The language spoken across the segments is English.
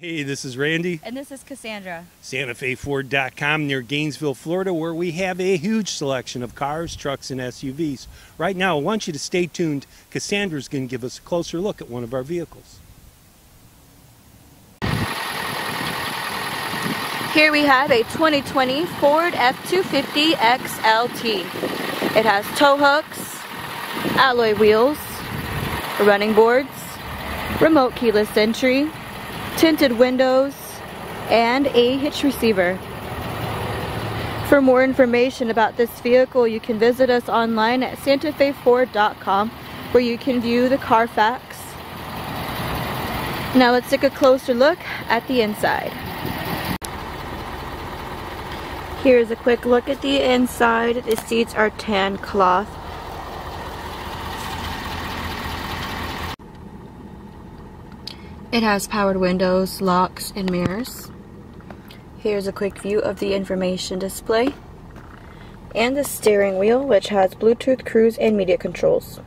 Hey, this is Randy. And this is Cassandra. SantaFeFord.com near Gainesville, Florida, where we have a huge selection of cars, trucks, and SUVs. Right now, I want you to stay tuned. Cassandra's going to give us a closer look at one of our vehicles. Here we have a 2020 Ford F-250 XLT. It has tow hooks, alloy wheels, running boards, remote keyless entry, tinted windows, and a hitch receiver. For more information about this vehicle, you can visit us online at santafeford.com where you can view the Carfax. Now let's take a closer look at the inside. Here's a quick look at the inside. The seats are tan cloth. It has powered windows, locks, and mirrors. Here's a quick view of the information display. And the steering wheel, which has Bluetooth cruise and media controls.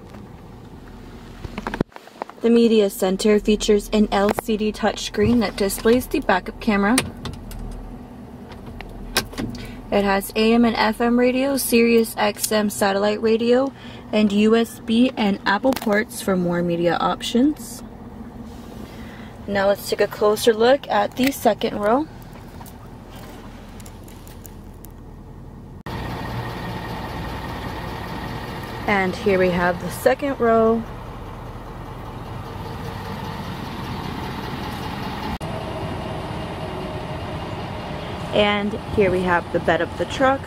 The media center features an LCD touchscreen that displays the backup camera. It has AM and FM radio, Sirius XM satellite radio, and USB and Apple ports for more media options. Now let's take a closer look at the second row. And here we have the second row. And here we have the bed of the truck.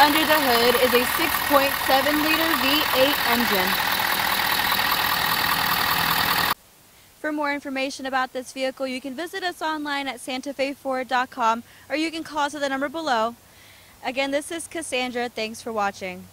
Under the hood is a 6.7 liter V8 engine. For more information about this vehicle, you can visit us online at santafeford.com or you can call us at the number below. Again, this is Cassandra. Thanks for watching.